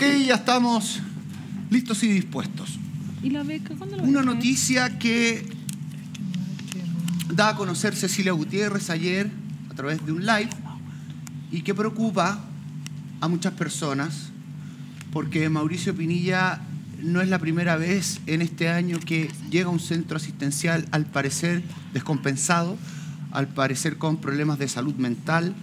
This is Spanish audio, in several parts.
Ok, ya estamos listos y dispuestos. ¿Y la beca? ¿Cuándo la Una noticia que da a conocer Cecilia Gutiérrez ayer a través de un live y que preocupa a muchas personas porque Mauricio Pinilla no es la primera vez en este año que llega a un centro asistencial al parecer descompensado, al parecer con problemas de salud mental,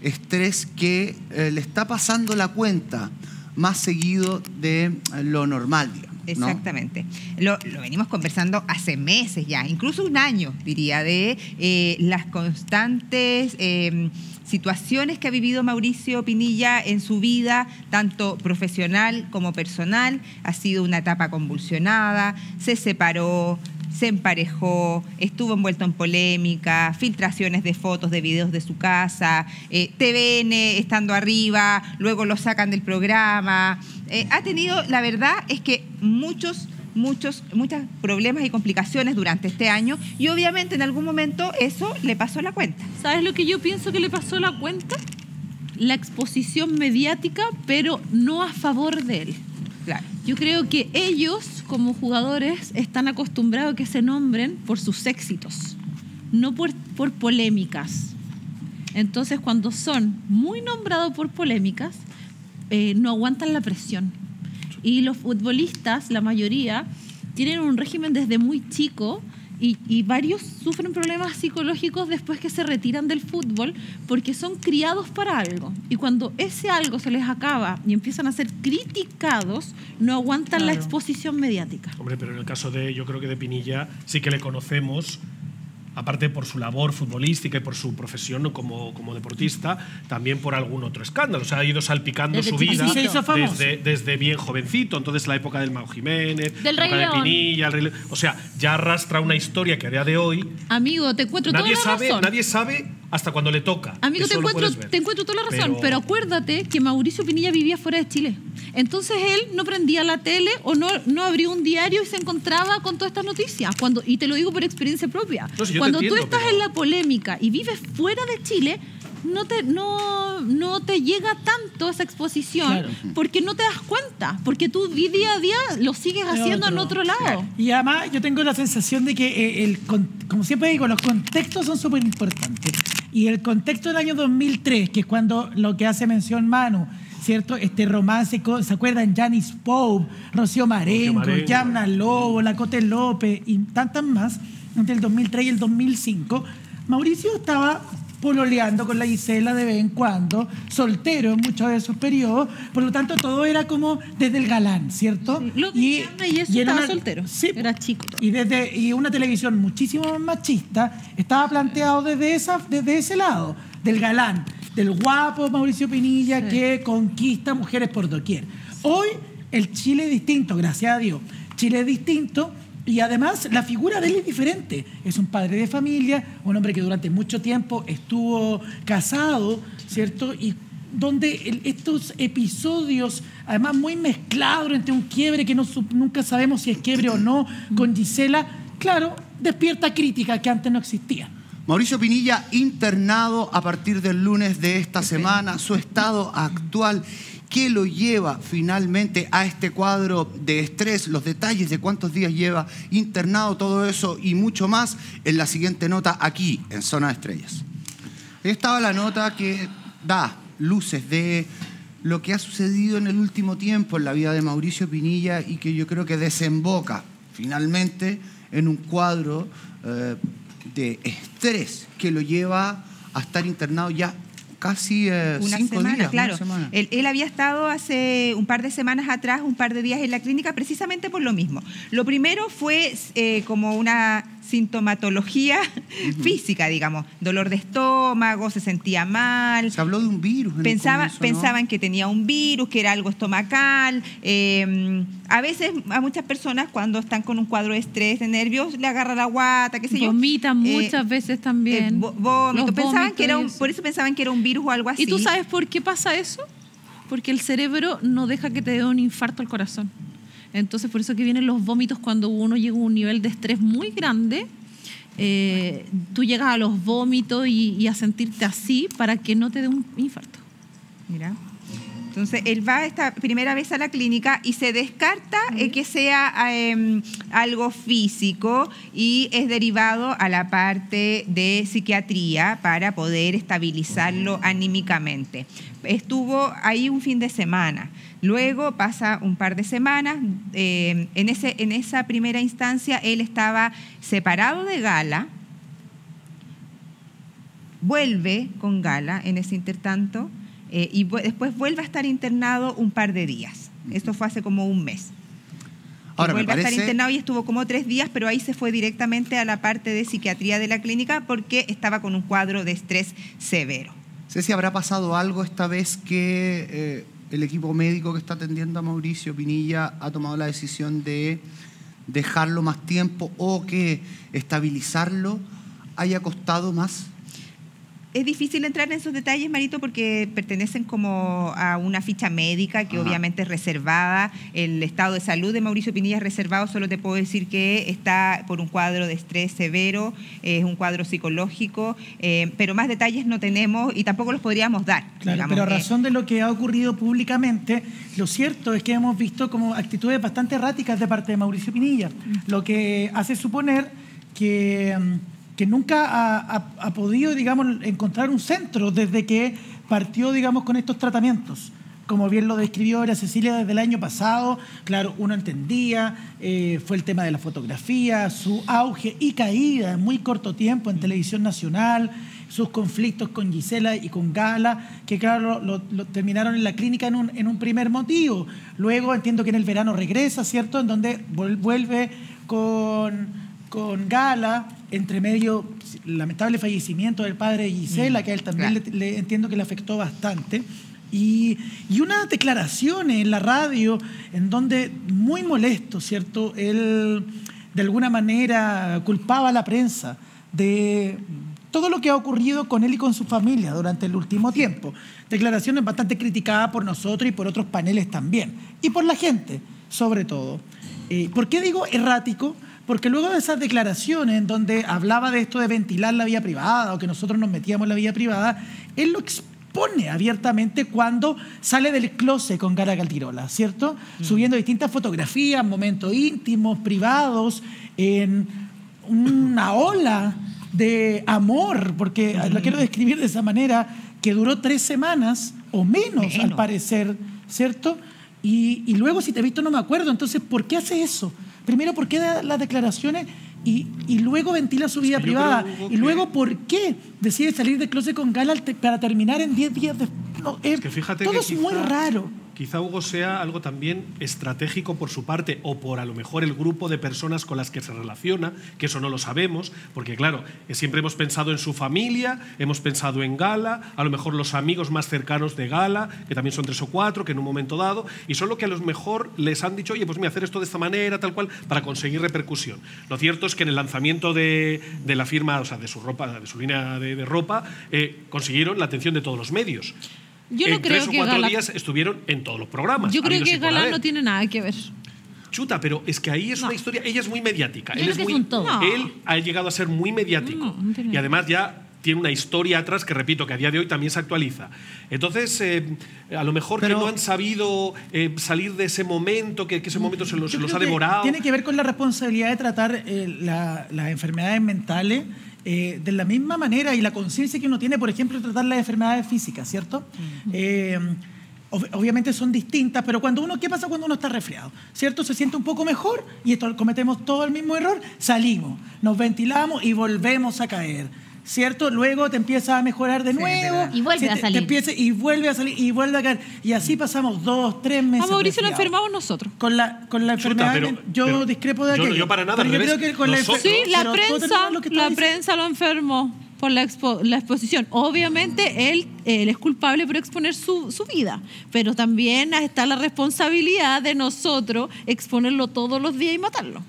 estrés que eh, le está pasando la cuenta más seguido de eh, lo normal, digamos. Exactamente. Lo, venimos conversando hace meses ya, incluso un año, diría, de eh, las constantes eh, situaciones que ha vivido Mauricio Pinilla en su vida, tanto profesional como personal. Ha sido una etapa convulsionada, se separó, se emparejó, estuvo envuelto en polémica, filtraciones de fotos, de videos de su casa, eh, TVN estando arriba, luego lo sacan del programa. Eh, ha tenido, la verdad es que muchos, muchos, muchos problemas y complicaciones durante este año y obviamente en algún momento eso le pasó la cuenta. ¿Sabes lo que yo pienso que le pasó la cuenta? La exposición mediática, pero no a favor de él. Yo creo que ellos, como jugadores, están acostumbrados a que se nombren por sus éxitos, no por, por polémicas. Entonces, cuando son muy nombrados por polémicas, eh, no aguantan la presión. Y los futbolistas, la mayoría, tienen un régimen desde muy chico y, y varios sufren problemas psicológicos después que se retiran del fútbol porque son criados para algo. Y cuando ese algo se les acaba y empiezan a ser criticados, no aguantan la exposición mediática. Hombre, pero en el caso de, yo creo que de Pinilla, sí que le conocemos, aparte por su labor futbolística y por su profesión como, como deportista, también por algún otro escándalo. O sea, ha ido salpicando Desde su vida desde, Se hizo desde, famoso. bien jovencito, entonces la época del Mao Jiménez, Del la Rey época de. Pinilla, el Rey León. o sea, ya arrastra una historia que a día de hoy Amigo, te encuentro nadie toda la sabe, razón. nadie sabe hasta cuando le toca. Amigo, te encuentro, te encuentro toda la razón, Pero- pero... acuérdate que Mauricio Pinilla vivía fuera de Chile. Entonces él no prendía la tele o no, no abrió un diario y se encontraba con todas estas noticias. Cuando, y te lo digo por experiencia propia. No, Cuando entiendo, tú estás pero- en la polémica y vives fuera de Chile, no te, no, no te llega tanto esa exposición Claro. porque no te das cuenta, porque tú día a día lo sigues Es haciendo en otro lado. Y además yo tengo la sensación de que, eh, el, con- como siempre digo, los contextos son súper importantes. Y el contexto del año 2003, que es cuando lo que hace mención Manu, ¿cierto? Este romance, ¿se acuerdan? Janis Pope, Rocío Marengo. Yamna Lobo, La Cote López y tantas más, entre el 2003 y el 2005, Mauricio estaba pololeando con la Gisela de vez en cuando, soltero en muchos de esos periodos, por lo tanto todo era como desde el galán, ¿cierto? Lo y eso estaba soltero. Sí, Era chico. y desde y una televisión muchísimo más machista estaba planteado desde esa desde ese lado del galán del guapo Mauricio Pinilla que conquista mujeres por doquier hoy el Chile es distinto gracias a Dios Chile es distinto y además la figura de él es diferente. Es un padre de familia un hombre que durante mucho tiempo estuvo casado cierto y donde estos episodios, además muy mezclados entre un quiebre que no, nunca sabemos si es quiebre o no, con Gisela, claro, despierta crítica que antes no existía. Mauricio Pinilla internado a partir del lunes de esta semana, su estado actual, ¿qué lo lleva finalmente a este cuadro de estrés? Los detalles de cuántos días lleva internado, todo eso y mucho más en la siguiente nota aquí en Zona de Estrellas. Ahí estaba la nota que da luces de lo que ha sucedido en el último tiempo en la vida de Mauricio Pinilla y que yo creo que desemboca finalmente en un cuadro eh, de estrés que lo lleva a estar internado ya casi eh, Una cinco semana, días. claro. Una semana. Él, él había estado hace un par de semanas atrás, un par de días en la clínica, precisamente por lo mismo. Lo primero fue eh, como una sintomatología física, digamos, dolor de estómago, se sentía mal. Se habló de un virus. en Pensaba, comienzo, ¿no? pensaban que tenía un virus, que era algo estomacal. eh, a veces a muchas personas cuando están con un cuadro de estrés, de nervios, le agarra la guata, qué sé yo. Vomitan Eh, muchas veces eh, también. vómito. Los Pensaban que era un- eso. por eso pensaban que era un virus o algo así. ¿Y tú sabes por qué pasa eso? Porque el cerebro no deja que te dé un infarto al corazón. Entonces, por eso que vienen los vómitos cuando uno llega a un nivel de estrés muy grande. eh, tú llegas a los vómitos y, y a sentirte así para que no te dé un infarto. Mira. Entonces, él va esta primera vez a la clínica y se descarta eh, que sea eh, algo físico y es derivado a la parte de psiquiatría para poder estabilizarlo anímicamente. Estuvo ahí un fin de semana. Luego pasa un par de semanas. eh, en, ese, en esa primera instancia, él estaba separado de Gala, vuelve con Gala en ese intertanto eh, y después vuelve a estar internado un par de días. Esto fue hace como un mes. Ahora, vuelve a estar parece- internado y estuvo como tres días, pero ahí se fue directamente a la parte de psiquiatría de la clínica porque estaba con un cuadro de estrés severo. sé si habrá pasado algo esta vez que eh, el equipo médico que está atendiendo a Mauricio Pinilla ha tomado la decisión de dejarlo más tiempo o que estabilizarlo haya costado más. Es difícil entrar en esos detalles, Marito, porque pertenecen como a una ficha médica que Ajá. obviamente es reservada. El estado de salud de Mauricio Pinilla es reservado. Solo te puedo decir que está por un cuadro de estrés severo, es un cuadro psicológico, eh, pero más detalles no tenemos y tampoco los podríamos dar. Claro, digamos, pero a eh, razón de lo que ha ocurrido públicamente, lo cierto es que hemos visto como actitudes bastante erráticas de parte de Mauricio Pinilla, lo que hace suponer que, mm, que nunca ha, podido, digamos, encontrar un centro desde que partió, digamos, con estos tratamientos. Como bien lo describió era Cecilia desde el año pasado, claro, uno entendía, eh, fue el tema de la fotografía, su auge y caída en muy corto tiempo en televisión nacional, sus conflictos con Gisela y con Gala, que claro, lo, terminaron en la clínica en un, en un primer motivo. Luego entiendo que en el verano regresa, ¿cierto? En donde vuel- vuelve con, con Gala, entre medio, lamentable fallecimiento del padre de Gisela, que a él también claro. le, le entiendo que le afectó bastante. Y, y unas declaraciones en la radio en donde, muy molesto, ¿cierto? Él de alguna manera culpaba a la prensa de todo lo que ha ocurrido con él y con su familia durante el último tiempo. Declaraciones bastante criticadas por nosotros y por otros paneles también. Y por la gente, sobre todo. Eh, ¿Por qué digo errático? Porque luego de esas declaraciones en donde hablaba de esto de ventilar la vida privada o que nosotros nos metíamos en la vida privada, él lo expone abiertamente cuando sale del closet con Gara Caltirola, ¿cierto? Subiendo distintas fotografías, momentos íntimos, privados, en una ola de amor, porque lo quiero describir de esa manera, que duró tres semanas o menos, al parecer, ¿cierto? Y, y luego, si te he visto, no me acuerdo. Entonces, ¿por qué hace eso? Primero, ¿por qué da las declaraciones? Y, y luego ventila su vida privada. creo, y luego, ¿por qué decide salir del closet con Gala para terminar en 10 días de... no, eh, Es que fíjate todo que es muy raro. Quizá Hugo sea algo también estratégico por su parte o por a lo mejor el grupo de personas con las que se relaciona, que eso no lo sabemos, porque claro, eh, siempre hemos pensado en su familia, hemos pensado en Gala, a lo mejor los amigos más cercanos de Gala, que también son tres o cuatro, que en un momento dado, y son lo que a lo mejor les han dicho, oye, pues mira, hacer esto de esta manera, tal cual, para conseguir repercusión. Lo cierto es que en el lanzamiento de, la firma, o sea, de su ropa, de su línea de, de ropa, eh, consiguieron la atención de todos los medios. Yo no en creo tres o que cuatro Gala- días estuvieron en todos los programas. Yo creo que Galán no tiene nada que ver. Chuta, pero es que ahí es No. una historia. Ella es muy mediática. Yo él creo es que es muy, un todo. No. Él ha llegado a ser muy mediático. No, no y además ya tiene una historia atrás que, repito, que a día de hoy también se actualiza. Entonces, eh, a lo mejor Pero- que no han sabido eh, salir de ese momento, que, que ese momento se los, Yo los ha que demorado. Tiene que ver con la responsabilidad de tratar eh, la- las enfermedades mentales eh, de la misma manera y la conciencia que uno tiene, por ejemplo, de tratar las enfermedades físicas, ¿cierto? Eh, ob- obviamente son distintas, pero cuando uno, ¿qué pasa cuando uno está resfriado? ¿Cierto? Se siente un poco mejor y esto cometemos todo el mismo error, salimos, nos ventilamos y volvemos a caer. ¿Cierto? Luego te empieza a mejorar de Sí, nuevo. Y vuelve Sí, a te- te salir. empieza- y vuelve a salir y vuelve a caer. Y así pasamos dos, tres meses. A Mauricio lo enfermamos nosotros. Con la, con la Chuta, enfermedad, pero- yo pero discrepo de yo- aquello. yo para nada, Pero al yo revés. creo que con la Nosotros- Sí, la pero tú prensa, lo que la prensa lo enfermó por la, expo- la exposición. Obviamente él, él es culpable por exponer su, su vida, pero también está la responsabilidad de nosotros exponerlo todos los días y matarlo.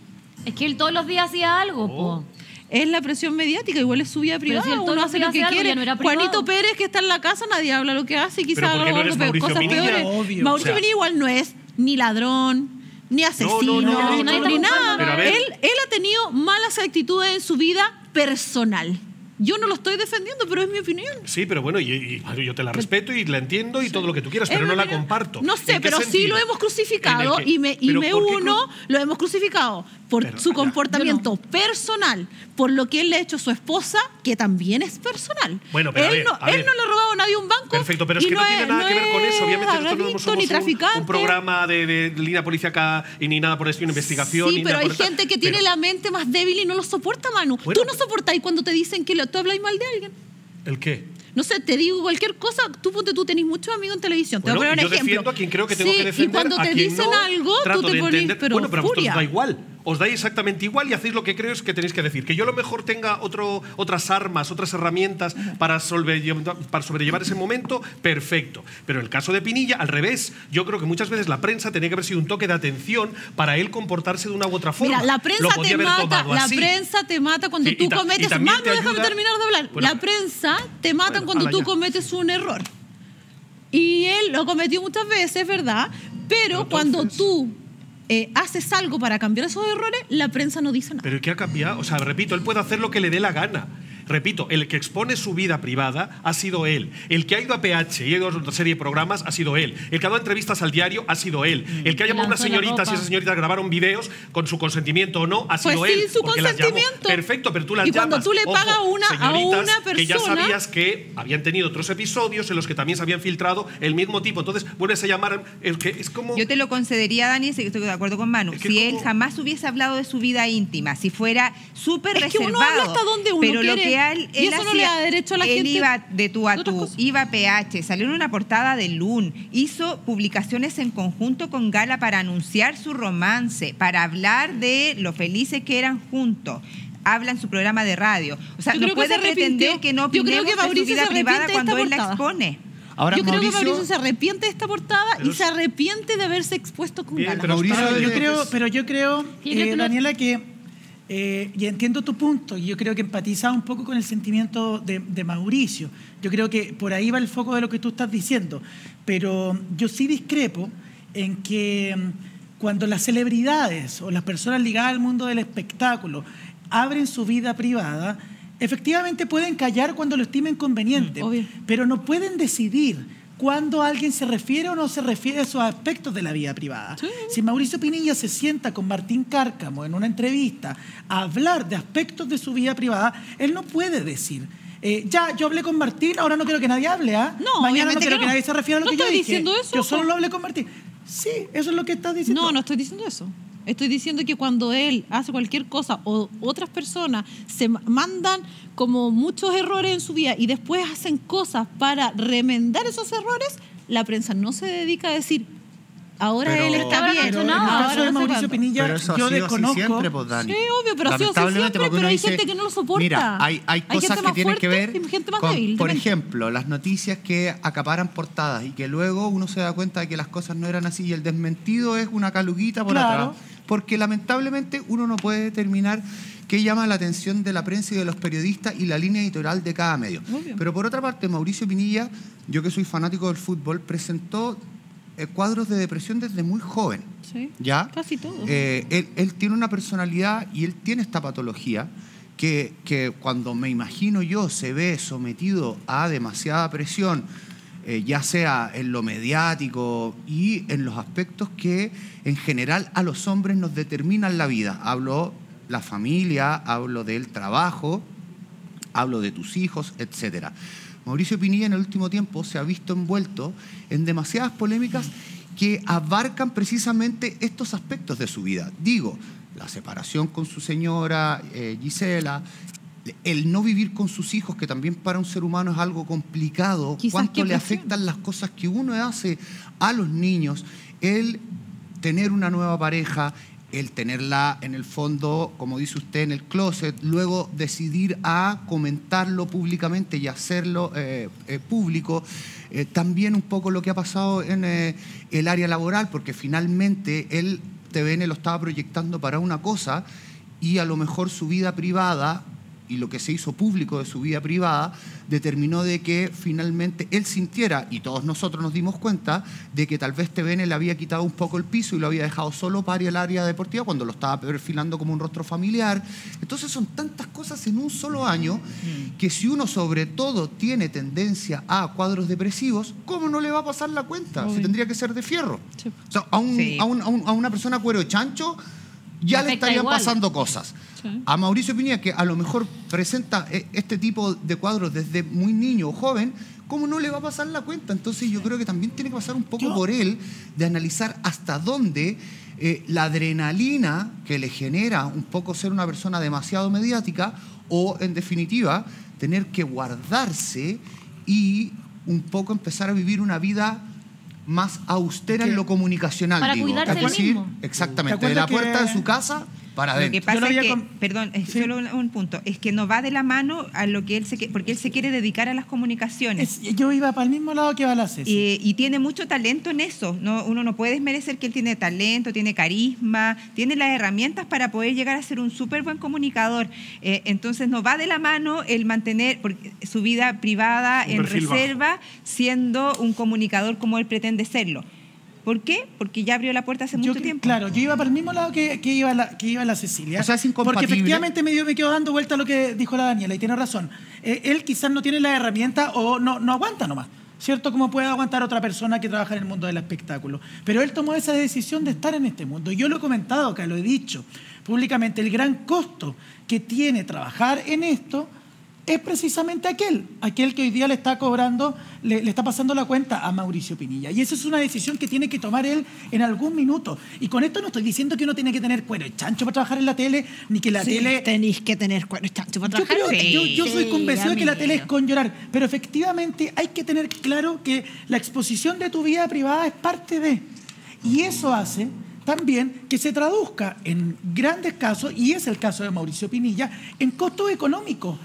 Es que él todos los días hacía algo, Oh. po. Es la presión mediática, igual es su vida privada, si uno hace lo que algo, quiere. no. Juanito Pérez, que está en la casa, nadie habla lo que hace y quizás Pero ¿por qué haga no peor, cosas peores. Obvio. Mauricio O sea- igual no es ni ladrón, ni asesino, no, no, no, nadie está ni nada. Él, él ha tenido malas actitudes en su vida personal. Yo no lo estoy defendiendo, pero es mi opinión. Sí, pero bueno, y, y- yo te la respeto y la entiendo y todo lo que tú quieras, Es pero no la opinión. comparto. No sé, ¿En qué pero sí sentido? lo hemos crucificado que- y me, y me ¿por qué uno, lo hemos crucificado por Pero, su comportamiento personal, por lo que él le ha hecho a su esposa, que también es personal. Bueno, pero a él ver, no, a él ver. no le ha robado a nadie un banco. Perfecto, pero es que no, tiene es- nada que ver con eso. Obviamente nosotros no somos ni un- un, programa de, de línea policíaca y ni nada por eso, una investigación. Sí, ni pero nada hay por gente que tiene la mente más débil y no lo soporta, Manu. Bueno, tú no soportas cuando te dicen que lo- tú hablas mal de alguien. ¿El qué? No sé, te digo cualquier cosa, tú ponte, tú tenés muchos amigos en televisión. Te voy a poner yo un ejemplo. defiendo a quien creo que tengo Sí, que defender. Y cuando te dicen no, algo, tú te pones, pero bueno, pero a vosotros da igual. Os da exactamente igual y hacéis lo que creo es que tenéis que decir. Que yo a lo mejor tenga otro, otras armas, otras herramientas para, sobrellevar, para sobrellevar ese momento, perfecto. Pero en el caso de Pinilla, al revés. Yo creo que muchas veces la prensa tenía que haber sido un toque de atención para él comportarse de una u otra forma. Mira, la prensa te mata, la prensa te mata cuando Sí, y tú ta- cometes. te déjame terminar de hablar. Bueno. la prensa te mata Bueno, cuando tú ya. cometes un error. Y él lo cometió muchas veces, ¿verdad? Pero, cuando tú eh, haces algo para cambiar esos errores, la prensa no dice nada. Pero ¿qué ha cambiado? O sea, repito, él puede hacer lo que le dé la gana. Repito, el que expone su vida privada ha sido él. El que ha ido a PH y ha ido a otra serie de programas ha sido él. El que ha dado entrevistas al diario ha sido él. El que ha llamado a unas señoritas y esas señoritas grabaron videos con su consentimiento o no ha Pues sido sin él. su las llamó. consentimiento. Perfecto, pero tú las Y cuando tú le pagas una- a una que ya persona- sabías que habían tenido otros episodios en los que también se habían filtrado el mismo tipo. Entonces vuelves a llamar. Es, que es como. Yo te lo concedería, Dani, si estoy de acuerdo con Manu. Es que si como- él jamás hubiese hablado de su vida íntima, si fuera súper Es que reservado. uno habla hasta donde uno pero lo quiere, que él, y él eso no le da derecho a la él gente iba de tú a tú, iba a PH, salió en una portada de Loon, hizo publicaciones en conjunto con Gala para anunciar su romance, para hablar de lo felices que eran juntos. Habla en su programa de radio. O sea, Yo no que puede se arrepintió. pretender que no Yo creo opinemos que de su Mauricio vida se privada arrepiente de cuando esta él la portada. expone. Ahora, Yo creo que Mauricio- Mauricio se arrepiente de esta portada y se arrepiente de haberse expuesto con Bien, Gala. pero Mauricio yo creo, pero yo creo, Yo creo eh, que Daniela, que eh, y entiendo tu punto, y yo creo que empatiza un poco con el sentimiento de, de Mauricio. Yo creo que por ahí va el foco de lo que tú estás diciendo. Pero yo sí discrepo en que mm, cuando las celebridades o las personas ligadas al mundo del espectáculo abren su vida privada, efectivamente pueden callar cuando lo estimen conveniente, Mm, obvio. pero no pueden decidir cuándo alguien se refiere o no se refiere a esos aspectos de la vida privada. Si Mauricio Pinilla se sienta con Martín Cárcamo en una entrevista a hablar de aspectos de su vida privada, él no puede decir. eh, ya, yo hablé con Martín, ahora no quiero que nadie hable, ¿ah? No, Mañana no quiero que que, no. nadie se refiera a lo No que yo dije. diciendo eso, Yo solo lo hablé con Martín. Sí, eso es lo que estás diciendo. No, no estoy diciendo eso. Estoy diciendo que cuando él hace cualquier cosa o otras personas se ma- mandan como muchos errores en su vida y después hacen cosas para remendar esos errores, la prensa no se dedica a decir, ahora Pero- él está bien. en el ahora de Mauricio cuánto". Pinilla, Pero eso ha yo sido desconozco. así siempre, pues, Dani. Sí, obvio, pero ha sido así siempre, pero hay dice, gente que no lo soporta. Mira, hay, hay Hay cosas gente que más tienen que ver y gente más con, débil, por ejemplo, las noticias que acaparan portadas y que luego uno se da cuenta de que las cosas no eran así y el desmentido es una caluguita por Claro. atrás. Porque lamentablemente uno no puede determinar qué llama la atención de la prensa y de los periodistas y la línea editorial de cada medio. Pero por otra parte, Mauricio Pinilla, yo que soy fanático del fútbol, presentó eh, cuadros de depresión desde muy joven. Sí, ¿Ya? casi todos. Eh, él, él tiene una personalidad y él tiene esta patología que, que cuando me imagino yo se ve sometido a demasiada presión, eh, ya sea en lo mediático y en los aspectos que en general a los hombres nos determinan la vida. Hablo la familia, hablo del trabajo, hablo de tus hijos, etcétera. Mauricio Pinilla en el último tiempo se ha visto envuelto en demasiadas polémicas que abarcan precisamente estos aspectos de su vida. Digo, la separación con su señora eh, Gisela, el no vivir con sus hijos, que también para un ser humano es algo complicado, Quizás cuánto le afectan las cosas que uno hace a los niños, el tener una nueva pareja, el tenerla en el fondo, como dice usted, en el closet, luego decidir a comentarlo públicamente y hacerlo eh, eh, público. Eh, también un poco lo que ha pasado en el área laboral, porque finalmente él, TVN lo estaba proyectando para una cosa y a lo mejor su vida privada y lo que se hizo público de su vida privada determinó de que finalmente él sintiera, y todos nosotros nos dimos cuenta, de que tal vez TVN le había quitado un poco el piso y lo había dejado solo para al área deportiva cuando lo estaba perfilando como un rostro familiar. Entonces son tantas cosas en un solo año que si uno sobre todo tiene tendencia a cuadros depresivos, ¿cómo no le va a pasar la cuenta? Si tendría que ser de fierro. Sí. O sea, a, un- Sí. a un- a un- a una persona cuero chancho ya Le estarían igual. pasando cosas. Sí. A Mauricio Pinilla, que a lo mejor presenta eh, este tipo de cuadros desde muy niño o joven, ¿cómo no le va a pasar la cuenta? Entonces yo creo que también tiene que pasar un poco Yo- por él de analizar hasta dónde eh, la adrenalina que le genera un poco ser una persona demasiado mediática o, en definitiva, tener que guardarse y un poco empezar a vivir una vida más austera en lo comunicacional. Para digo. cuidarse Es él decir, mismo. Exactamente, ¿Te de la puerta que- de su casa para Lo que pasa lo es que, con- perdón, es Sí. solo un, un punto, es que no va de la mano a lo que él se que- porque él se quiere dedicar a las comunicaciones. Es- yo iba para el mismo lado que va la. Eh, y tiene mucho talento en eso. No, uno no puede desmerecer que él tiene talento, tiene carisma, tiene las herramientas para poder llegar a ser un súper buen comunicador. Eh, entonces no va de la mano el mantener porque su vida privada Un en reserva siendo un comunicador como él pretende serlo. ¿Por qué? Porque ya abrió la puerta hace Yo mucho que- tiempo. Claro, yo iba para el mismo lado que, que iba, la, que iba la Cecilia. O sea, es incompatible. Porque efectivamente me, dio- me quedo dando vuelta a lo que dijo la Daniela y tiene razón. Eh, él quizás no tiene la herramienta o no, no aguanta nomás. ¿Cierto? Como puede aguantar otra persona que trabaja en el mundo del espectáculo. Pero él tomó esa decisión de estar en este mundo. Yo lo he comentado acá, lo he dicho públicamente. El gran costo que tiene trabajar en esto es precisamente aquel, aquel que hoy día le está cobrando, le, le está pasando la cuenta a Mauricio Pinilla. Y esa es una decisión que tiene que tomar él en algún minuto. Y con esto no estoy diciendo que uno tiene que tener cuero de chancho para trabajar en la tele, ni que la tele... tenéis que tener cuero chancho para Yo, trabajar. creo- yo, yo soy Sí, convencido de que la tele es con llorar, pero efectivamente hay que tener claro que la exposición de tu vida privada es parte de. Y eso hace también que se traduzca en grandes casos, y es el caso de Mauricio Pinilla, en costos económicos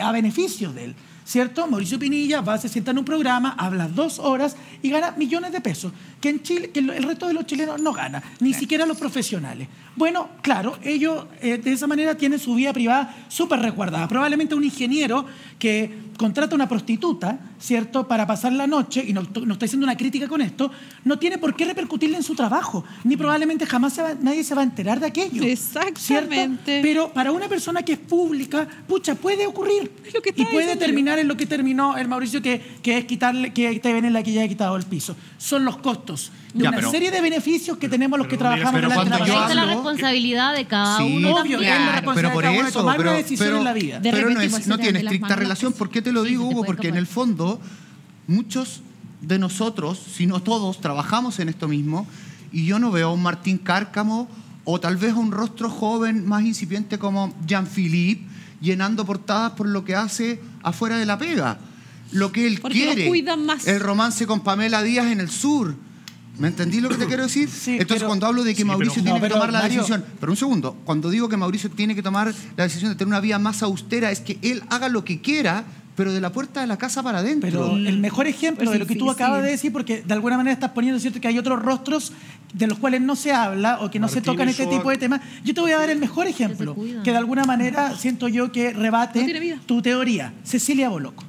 a beneficio de él. ¿Cierto? Mauricio Pinilla va, se sienta en un programa, habla dos horas y gana millones de pesos, que en Chile, que el resto de los chilenos no gana, ni siquiera los profesionales. Bueno, claro, ellos eh, de esa manera tienen su vida privada súper resguardada. Probablemente un ingeniero que contrata una prostituta, ¿cierto?, para pasar la noche, y no, no estoy haciendo una crítica con esto, no tiene por qué repercutirle en su trabajo, ni probablemente jamás se va- nadie se va a enterar de aquello. ¿cierto? Exactamente. Pero para una persona que es pública, pucha, puede ocurrir. Lo que y puede terminar en lo que terminó el Mauricio, que, que es quitarle, que te ven en la que ya ha quitado el piso. Son los costos de Ya, una pero- serie de beneficios que tenemos los que trabajamos pero en la cuando Pero está la responsabilidad de cada Sí, uno Obvio, también. es la Claro, responsabilidad pero de por cada uno eso, tomar pero, una decisión pero- en la vida. De pero no, es- tiene estricta relación. ¿Por qué te lo Sí, digo, Hugo? Porque en el fondo muchos de nosotros, si no todos, trabajamos en esto mismo y yo no veo a un Martín Cárcamo o tal vez a un rostro joven más incipiente como Jean-Philippe llenando portadas por lo que hace afuera de la pega. Lo que él Porque lo quiere. cuidan más. El romance con Pamela Díaz en el sur. ¿Me entendí lo que te quiero decir? Sí, Entonces, pero- cuando hablo de que Sí, Mauricio pero- tiene No, que tomar la Mario- decisión, pero un segundo, cuando digo que Mauricio tiene que tomar la decisión de tener una vida más austera, es que él haga lo que quiera, pero de la puerta de la casa para adentro. Pero el mejor ejemplo Pues de lo que tú acabas de decir, porque de alguna manera estás poniendo cierto que hay otros rostros de los cuales no se habla o que no se tocan este tipo de temas. Yo te voy a dar el mejor ejemplo, que de alguna manera siento yo que No rebate tiene vida. tu teoría. Cecilia Boloco.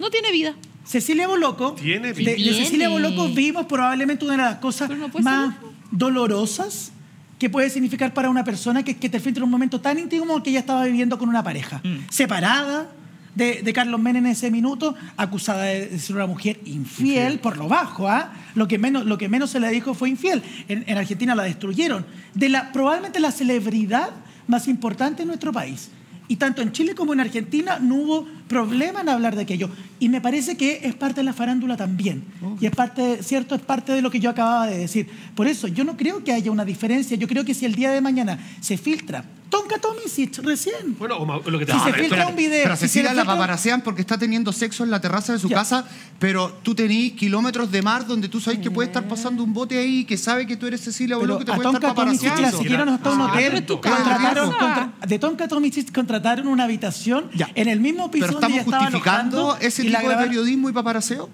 No tiene vida. Cecilia Boloco, Tiene de. Cecilia Boloco vimos probablemente una de las cosas no más ser. dolorosas que puede significar para una persona que, que te enfrenta en un momento tan íntimo como que ella estaba viviendo con una pareja, separada de, de Carlos Menem en ese minuto, acusada de, de ser una mujer infiel, por lo bajo, ¿ah? Lo que menos, lo que menos se le dijo fue infiel. En, en Argentina la destruyeron. De la, probablemente la celebridad más importante en nuestro país. Y tanto en Chile como en Argentina no hubo problema en hablar de aquello. Y me parece que es parte de la farándula también. Y es parte, cierto, es parte de lo que yo acababa de decir. Por eso, yo no creo que haya una diferencia. Yo creo que si el día de mañana se filtra Tonka Tomisic recién. Bueno, o lo que te Si a se ver, filtra espérate. un video. Pero si Cecilia la paparacean porque está teniendo sexo en la terraza de su Ya. casa, pero tú tenís kilómetros de mar donde tú sabes que puede estar pasando un bote ahí, que sabe que tú eres Cecilia Pero que te a puede estar Tonka Tomisic la paparaceando. siguieron hasta un Ah, hotel. contrataron- contra- de Tonka Tomisic contrataron una habitación Ya. en el mismo piso Pero estamos justificando ese tipo de periodismo y paparaceo.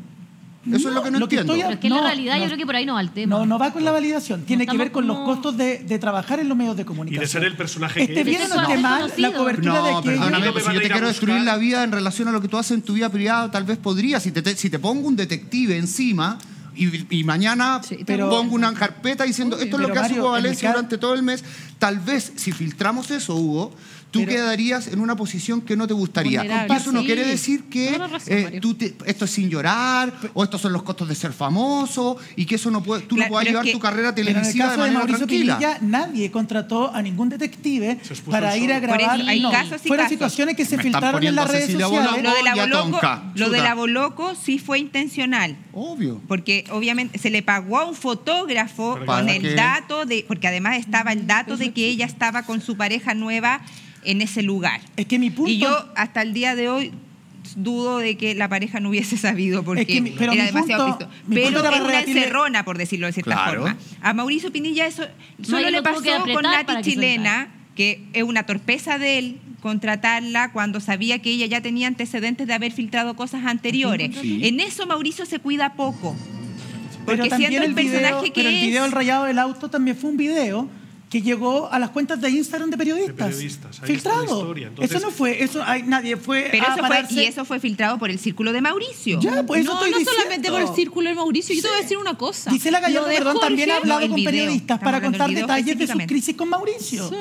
Eso es lo que no, Lo que entiendo. estoy Pero es que en No, la realidad no. yo creo que por ahí no va el tema. No, no va con la validación. Tiene que ver con los costos de, de trabajar en los medios de comunicación. Y de ser el personaje que Esté eres. bien o no mal, la cobertura de perdóname, pero si yo te quiero destruir la vida en relación a lo que tú haces en tu vida privada, tal vez podría. Si te, te- si te pongo un detective encima y, y mañana pero- pongo una carpeta diciendo esto es lo que hace Mario, el Valencia durante todo el mes, tal vez si filtramos eso, Hugo, tú Pero- quedarías en una posición que no te gustaría. Vulnerable. Y eso no Sí. quiere decir que razón, eh, Mario. tú te- esto es sin llorar o estos son los costos de ser famoso y que eso no puede, tú Claro, no puedas es llevar que- tu carrera Pero en el televisiva de manera Mauricio tranquila. Pinilla, nadie contrató a ningún detective para ir a grabar. eso hay no, casos y fueron casos. situaciones que se Me filtraron en las redes Cecilia sociales. Boloco. Lo de la Boloco, lo de la Boloco sí fue intencional. Obvio. Porque obviamente se le pagó a un fotógrafo Para con que- el dato de, porque además estaba el dato de que ella estaba con su pareja nueva en ese lugar. Es que mi punto. Y yo hasta el día de hoy dudo de que la pareja no hubiese sabido porque Es que mi- pero era demasiado punto- Pero era una rebatirle- encerrona, por decirlo de cierta Claro. forma. A Mauricio Pinilla eso solo le pasó que con Nati que Chilena, que es una torpeza de él contratarla cuando sabía que ella ya tenía antecedentes de haber filtrado cosas anteriores. Sí. En eso Mauricio se cuida poco. Porque siendo el, video, personaje que pero el video del rayado del auto también fue un video que llegó a las cuentas de Instagram de periodistas. De periodistas, ahí está la filtrado. historia. Entonces- eso no fue, eso nadie fue pero a eso fue, pararse- y eso fue filtrado por el círculo de Mauricio. Ya, pues eso no, estoy no diciendo. solamente por el círculo de Mauricio. Yo te voy a decir una cosa. Gisela Gallardo, de perdón, también ha hablado No, con video. periodistas Estamos para contar detalles de sus crisis con Mauricio. Sí.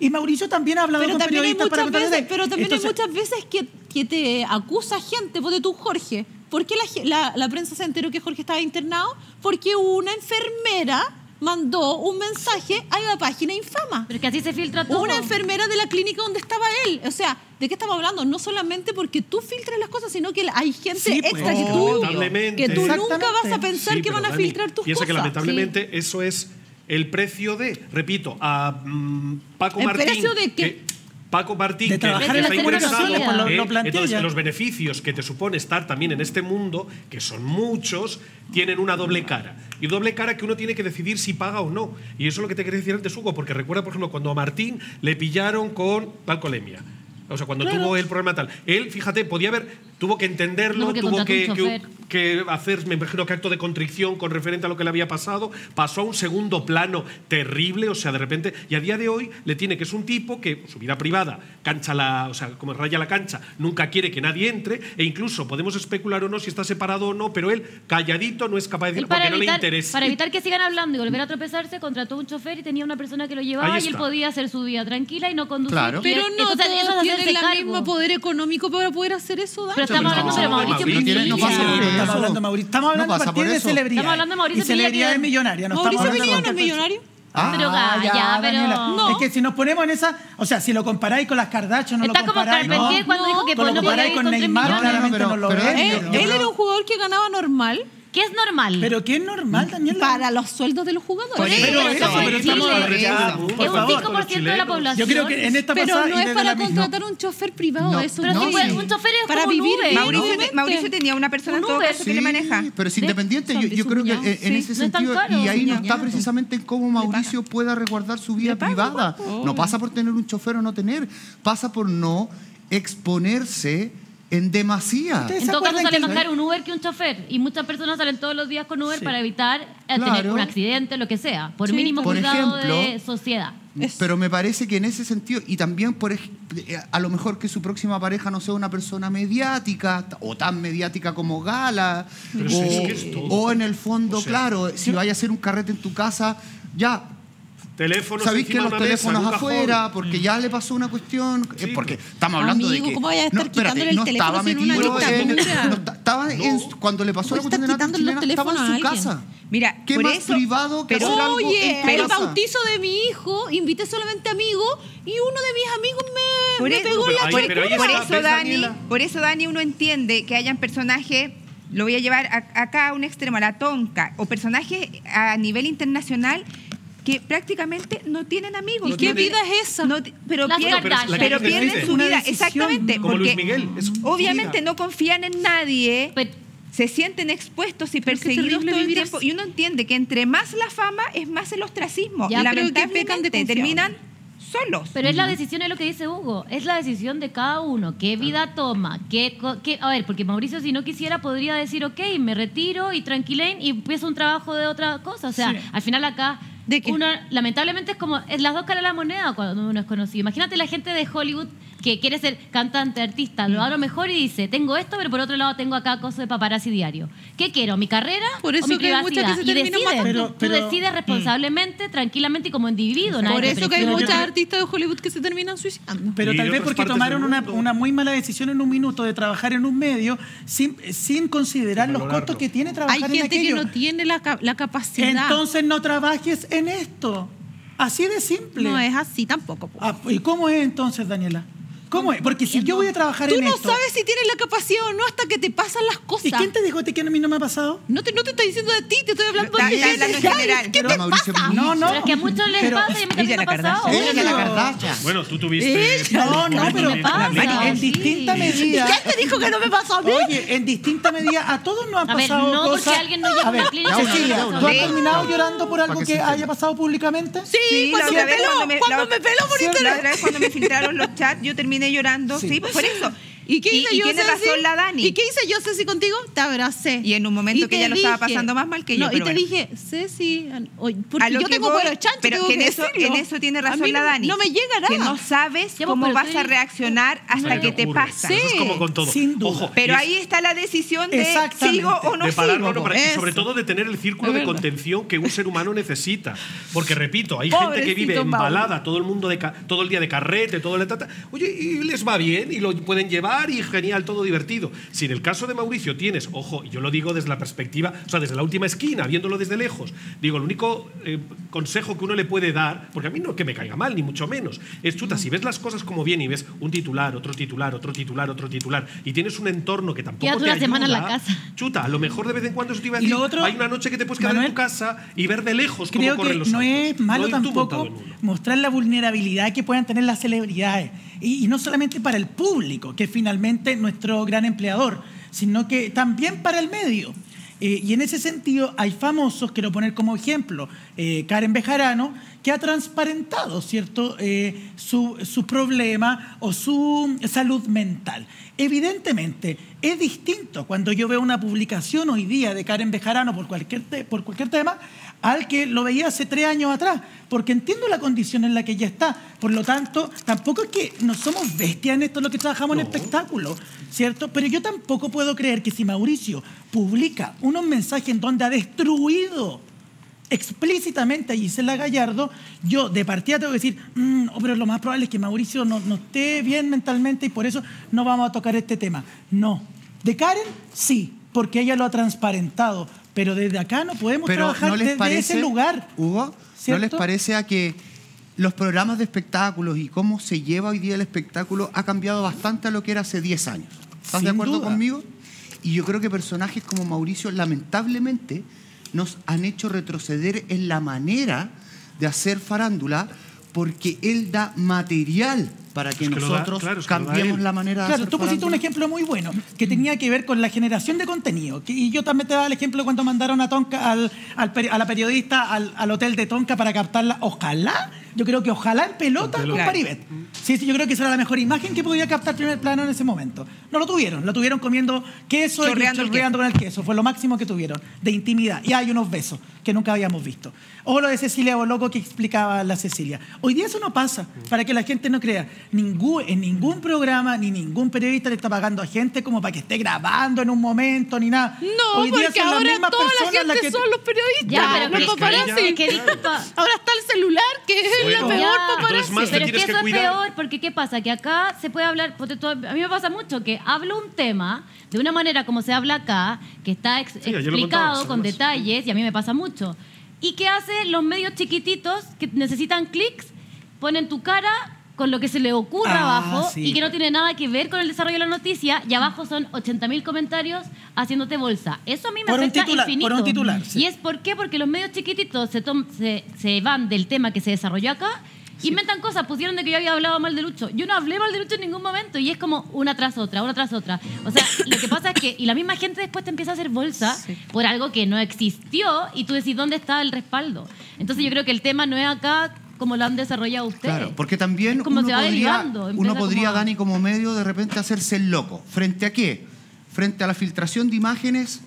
Y Mauricio también ha hablado Pero con también, periodistas para contar veces, pero también hay muchas veces que, que te acusa gente, ponte tú Jorge. ¿Por qué la, ge- la- la prensa se enteró que Jorge estaba internado? Porque una enfermera mandó un mensaje a la página infama. Pero es que así se filtra todo. Una enfermera de la clínica donde estaba él. O sea, ¿de qué estamos hablando? No solamente porque tú filtres las cosas, sino que hay gente Sí, pues, extra que tú, lamentablemente. que tú nunca vas a pensar Sí, que van a Dani, filtrar tus Piensa cosas. que lamentablemente eso es el precio de, repito, a mm, Paco ¿El Martín. precio de qué? Paco Martín, De que trabajar está interesado, lo- ¿eh? entonces ya. los beneficios que te supone estar también en este mundo, que son muchos, tienen una doble cara. Y doble cara que uno tiene que decidir si paga o no. Y eso es lo que te quería decir antes, Hugo, porque recuerda, por ejemplo, cuando a Martín le pillaron con alcoholemia. O sea, cuando tuvo el problema tal. Él, fíjate, podía haber, tuvo que entenderlo, No, tuvo que, hacer, me imagino que acto de contrición con referente a lo que le había pasado, pasó a un segundo plano terrible, o sea, de repente, y a día de hoy le tiene que es un tipo que su vida privada, cancha la, o sea, como raya la cancha, nunca quiere que nadie entre, e incluso podemos especular o no si está separado o no, pero él calladito no es capaz de decir para porque no le evitar, interesa. para evitar que sigan hablando y volver a tropezarse, contrató un chofer y tenía una persona que lo llevaba y él podía hacer su vida tranquila y no conducir. Claro. Y Pero no entonces, todos tienen el mismo poder económico para poder hacer eso, Dani. Estamos hablando de no, Mauricio no tiene- no Pinilla. pasa por Estamos hablando de Mauricio. Estamos hablando No a partir de eso. celebridades. Estamos hablando de Mauricio y que- millonarias. No Mauricio Pinilla no es millonario. Ah, Pero ga- ya, pero- No. Es que si nos ponemos en esa, o sea, si lo comparáis con las Kardashian, no Está lo como comparáis. Carpentier no. cuando dijo que Con lo no comparáis con Neymar, claramente pero- no lo pero ves. Él, yo él era un jugador que ganaba normal ¿Qué es normal? Pero que es normal, Daniela. para los sueldos de los jugadores. Por eso, Pero pero eso, pero estamos ya, por es un favor. 5% de la población. Yo creo que en esta Pero pasada no y es para contratar un chofer privado, No, eso Pero No, sí. un chofer es Para como vivir Uber. bien. Mauricio, tenía una persona en todo que le maneja. pero es independiente. Yo, yo creo que en, en Sí. ese No sentido, caro, y ahí no está precisamente en cómo Mauricio pueda resguardar su vida privada. No pasa por tener un chofer o no tener, pasa por no exponerse en demasía. En ¿Se todo caso sale más caro un Uber que un chofer. Y muchas personas salen todos los días con Uber Sí. para evitar eh, tener un accidente, lo que sea. Por Sí, mínimo por cuidado ejemplo, de sociedad. Pero me parece que en ese sentido, y también por eh, a lo mejor que su próxima pareja no sea una persona mediática, o tan mediática como Gala, Pero o, si es que es todo. o en el fondo, O sea, claro, si vaya a hacer un carrete en tu casa, ya, Teléfonos sabéis que los mesa, teléfonos cajón. afuera, porque ya le pasó una cuestión, eh, Sí. porque estamos hablando Amigo, de que... ¿cómo vaya a estar quitándole el no teléfono estaba si en una metido en- no estaba en- cuando le pasó ¿Cómo la cuestión de los Chilena, estaba en su alguien? casa. Mira, ¿Qué por más eso- privado que pero- hacer algo Oye, en tu el casa? bautizo de mi hijo, invité solamente amigos y uno de mis amigos me, Por me eso- pegó la por, por eso ¿ves, Dani, por eso Dani uno entiende que hayan personajes, lo voy a llevar a- acá a un extremo, a la tonca, o personajes a nivel internacional que prácticamente no tienen amigos. ¿Y No qué tienen- vida es esa? no pero Las pierden, pero La que pierden su Una vida, exactamente. Como porque Luis Miguel, obviamente vida. no confían en nadie. Pero- se sienten expuestos y Pero perseguidos todo el tiempo así. y uno entiende que entre más la fama es más el ostracismo Ya, pero que lamentablemente confiado. terminan solos. Pero es la decisión, es lo que dice Hugo, es la decisión de cada uno, qué vida toma, qué, a ver, porque Mauricio si no quisiera podría decir, ok, me retiro y tranquilen y empiezo un trabajo de otra cosa, o sea, Sí. al final acá, ¿De qué? uno, lamentablemente es como, es las dos caras de la moneda cuando uno es conocido. Imagínate la gente de Hollywood que quiere ser cantante, artista, lo da lo mejor y dice, tengo esto, pero por otro lado tengo acá cosas de paparazzi diario. ¿Qué quiero? ¿Mi carrera Por o eso mi que hay muchas privacidad? que se y matando. tú, Pero- tú pero- decides responsablemente, tranquilamente y como individuo. Por eso que hay muchas artistas de Hollywood que se terminan suicidando. Pero Y tal vez porque tomaron una, muy mala decisión en un minuto de trabajar en un medio sin, sin considerar Sin los costos que tiene Hay trabajar en gente que aquello. no tiene la, la capacidad. Entonces no trabajes en esto. Así de simple. no es así tampoco. po. Ah, ¿Y cómo es entonces, Daniela? ¿Cómo es? Porque si yo voy a trabajar Tú en no esto... sabes si tienes la capacidad o no hasta que te pasan las cosas. ¿Y quién te dijo que a mí no me ha pasado? No te, no te estoy diciendo de ti, te estoy hablando Está- de está hablando en general. ¿Qué Pero te Mauricio pasa? Pinilla. No, no. Pero es que a muchos les Pero- pasa y a mí también Ella me ha la pasado. Ella la Kardashian. Bueno, tú tuviste. No, no, mí pero me pasa, en, en sí. distinta medida... ¿Quién te dijo que no me pasó a mí? Oye, en distinta medida a todos nos han A ver, pasado no porque cosas. alguien no lleva a ver, una clínica, Cecilia, no, no, ¿tú has no. terminado Sí. llorando por algo que haya pasado públicamente? Sí, la cuando otra me vez peló, cuando me- la- peló por internet. La otra vez cuando me filtraron los chats, yo terminé llorando, sí, por eso. ¿Y qué hice y yo, tiene Ceci? razón la Dani. ¿Y qué hice yo, Ceci, contigo? Te abracé. Y en un momento Y que ella lo estaba pasando más mal que yo, No, y te bueno. dije, Ceci, porque yo tengo voy, buenos chanchos, pero tengo que en que eso, decirlo. en eso tiene A mí razón no la Dani. No me llega nada. Que no sabes Ya, cómo vas a reaccionar hasta que te pasa. Sí. Eso es como con todo. Sin duda. Ojo, Pero ahí está la decisión de sigo o no de sigo. no, para- sobre todo de tener el círculo de contención que un ser humano necesita. Porque repito, hay gente que vive embalada todo el mundo todo el día de carrete, todo el tata. Oye, y les va bien y lo pueden llevar y genial, todo divertido. Si en el caso de Mauricio tienes, ojo, y yo lo digo desde la perspectiva, o sea, desde la última esquina, viéndolo desde lejos, digo, el único eh, consejo que uno le puede dar, porque a mí no es que me caiga mal, ni mucho menos, es chuta, si ves las cosas como bien y ves un titular, otro titular, otro titular, otro titular, y tienes un entorno que tampoco te una semana en la ayuda, casa. Chuta, a lo mejor de vez en cuando eso te iba a decir, lo otro, hay una noche que te puedes quedar en Manuel, tu casa y ver de lejos cómo Creo corren que los no autos. es malo No tampoco en mostrar la vulnerabilidad que puedan tener las celebridades. Y, y no solamente para el público, que es nuestro gran empleador, sino que también para el medio. Eh, y en ese sentido hay famosos, quiero poner como ejemplo, eh, Karen Bejarano, que ha transparentado, ¿cierto?, Eh, su, su problema o su salud mental. Evidentemente, es distinto cuando yo veo una publicación hoy día de Karen Bejarano por cualquier, por cualquier tema al que lo veía hace tres años atrás, porque entiendo la condición en la que ella está. Por lo tanto, tampoco es que no somos bestias en esto, lo que trabajamos en espectáculo, ¿cierto? Pero yo tampoco puedo creer que si Mauricio publica unos mensajes en donde ha destruido explícitamente a Gisela Gallardo, yo de partida tengo que decir, "Mm, oh, pero lo más probable es que Mauricio no, no esté bien mentalmente y por eso no vamos a tocar este tema. No. De Karen, sí, porque ella lo ha transparentado, pero desde acá no podemos Pero trabajar ¿no les desde parece, ese lugar. Hugo, ¿no les parece a que los programas de espectáculos y cómo se lleva hoy día el espectáculo ha cambiado bastante a lo que era hace 10 años? ¿Estás de acuerdo duda. conmigo? Y yo creo que personajes como Mauricio lamentablemente nos han hecho retroceder en la manera de hacer farándula porque él da material para que Es que lo da- nosotros claro, es que lo da cambiemos la manera de Claro, hacer tú pusiste un ejemplo muy bueno que tenía que ver con la generación de contenido. que- y yo también te daba el ejemplo cuando mandaron a Tonka, al, al peri- a la periodista al, al hotel de Tonka para captarla. Ojalá, yo creo que ojalá en pelota Con. Paribet. Sí, sí, yo creo que esa era la mejor imagen que podía captar primer plano en ese momento. No lo tuvieron, lo tuvieron comiendo queso Chorreando y el chorreando con el queso. Fue lo máximo que tuvieron de intimidad. Y hay unos besos que nunca habíamos visto. O lo de Cecilia Boloco que explicaba la Cecilia. Hoy día eso no pasa, para que la gente no crea. Ningún, en ningún programa ni ningún periodista le está pagando a gente como para que esté grabando en un momento ni nada. No, Hoy día porque son las ahora mismas toda la gente las que- son los periodistas. Ya, no pero los que- paparazzi. Ahora está el celular, que es Peor entonces más te Pero es que tienes que eso es cuidar. peor, porque ¿qué pasa? Que acá se puede hablar, a mí me pasa mucho que hablo un tema de una manera como se habla acá, que está ex- Sí, ayer lo explicado contabas, con además. detalles, y a mí me pasa mucho. ¿Y qué hacen los medios chiquititos que necesitan clics? Ponen tu cara con lo que se le ocurra Ah, abajo sí. y que no tiene nada que ver con el desarrollo de la noticia y abajo son 80.000 comentarios haciéndote bolsa. Eso a mí me Por un afecta titular, infinito. por un titular, sí. Y es por qué, porque los medios chiquititos se, tom- se, se van del tema que se desarrolló acá, inventan cosas, pusieron de que yo había hablado mal de Lucho. Yo no hablé mal de Lucho en ningún momento y es como una tras otra, una tras otra. O sea, lo que pasa es que, y la misma gente después te empieza a hacer bolsa por algo que no existió y tú decís dónde está el respaldo. Entonces yo creo que el tema no es acá como lo han desarrollado ustedes. Claro, porque también como uno, se va podría, uno podría, como Dani, como medio de repente hacerse el loco. ¿Frente a qué? Frente a la filtración de imágenes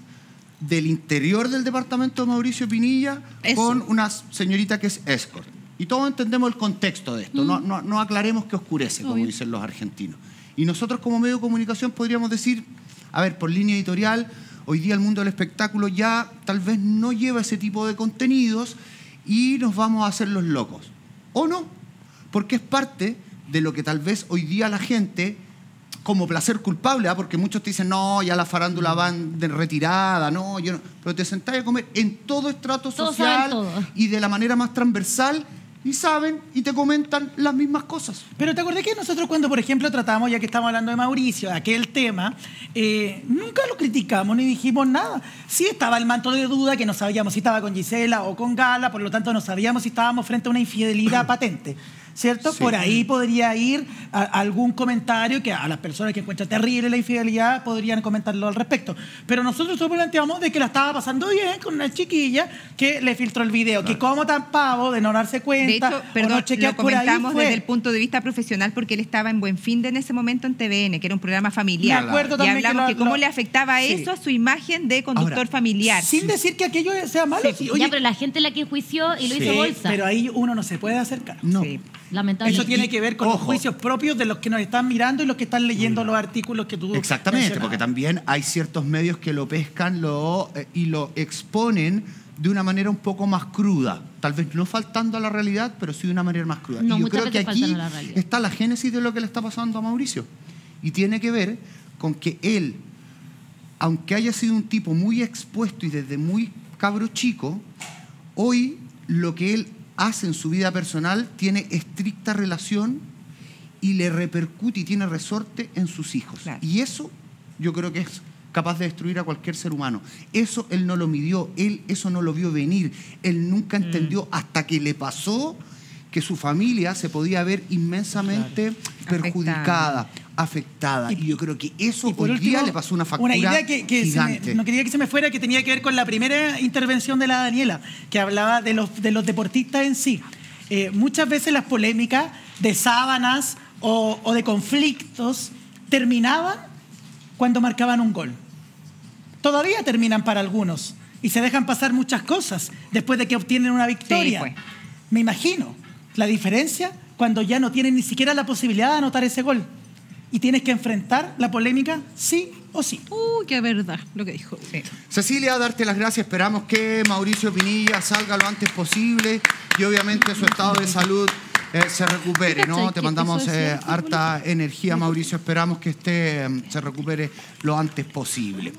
del interior del departamento de Mauricio Pinilla Eso. con una señorita que es escort. Y todos entendemos el contexto de esto, no, no, no aclaremos que oscurece, como Obvio. dicen los argentinos. Y nosotros como medio de comunicación podríamos decir, a ver, por línea editorial, hoy día el mundo del espectáculo ya tal vez no lleva ese tipo de contenidos y nos vamos a hacer los locos. ¿O no? Porque es parte de lo que tal vez hoy día la gente, como placer culpable, ¿ah? porque muchos te dicen, no, ya la farándula van de retirada, no, yo no. Pero te sentás a comer en todo estrato Todos social saben todo. y de la manera más transversal y saben y te comentan las mismas cosas. Pero te acordé que nosotros cuando, por ejemplo, tratamos, ya que estamos hablando de Mauricio, aquel tema, eh, nunca lo criticamos ni dijimos nada. Sí estaba el manto de duda, que no sabíamos si estaba con Gisela o con Gala, por lo tanto no sabíamos si estábamos frente a una infidelidad patente. ¿Cierto? Sí. Por ahí podría ir a- algún comentario que a las personas que encuentran terrible la infidelidad podrían comentarlo al respecto. Pero nosotros solo planteamos de que la estaba pasando bien con una chiquilla que le filtró el video, que como tan pavo de no darse cuenta De hecho, o perdón, no chequear lo por ahí comentamos desde el punto de vista profesional porque él estaba en Buen Fin de en ese momento en TVN, que era un programa familiar. Me acuerdo y también que hablamos lo- que, cómo lo- le afectaba sí. eso a su imagen de conductor Ahora, familiar. Sin decir que aquello sea malo. Sí, sí, oye, ya, pero la gente es la que enjuició y lo Sí, hizo bolsa. pero ahí uno no se puede acercar. No. Lamentablemente. Eso tiene que ver con los juicios propios de los que nos están mirando y los que están leyendo los artículos que tú Exactamente, porque también hay ciertos medios que lo pescan lo, eh, y lo exponen de una manera un poco más cruda. Tal vez no faltando a la realidad, pero sí de una manera más cruda. No, y yo creo que aquí la está la génesis de lo que le está pasando a Mauricio. Y tiene que ver con que él, aunque haya sido un tipo muy expuesto y desde muy cabro chico, hoy lo que él hace en su vida personal tiene estricta relación y le repercute y tiene resorte en sus hijos. Claro. Y eso yo creo que es capaz de destruir a cualquier ser humano. Eso él no lo midió, él eso no lo vio venir, él nunca entendió hasta que le pasó que su familia se podía ver inmensamente perjudicada, afectada. Y, yo creo que eso por hoy último, día le pasó una factura Una idea que, que se me- gigante. no quería que se me fuera, que tenía que ver con la primera intervención de la Daniela, que hablaba de los, de los deportistas en sí. Eh, muchas veces las polémicas de sábanas o, o de conflictos terminaban cuando marcaban un gol. Todavía terminan para algunos y se dejan pasar muchas cosas después de que obtienen una victoria. pues. Me imagino la diferencia cuando ya no tienen ni siquiera la posibilidad de anotar ese gol y tienes que enfrentar la polémica sí o sí. Uh, qué verdad lo que dijo. Sí. Cecilia, darte las gracias. Esperamos que Mauricio Pinilla salga lo antes posible y obviamente su estado de salud eh, se recupere, ¿no? Te mandamos eh, harta energía, Mauricio. Esperamos que esté, eh, se recupere lo antes posible.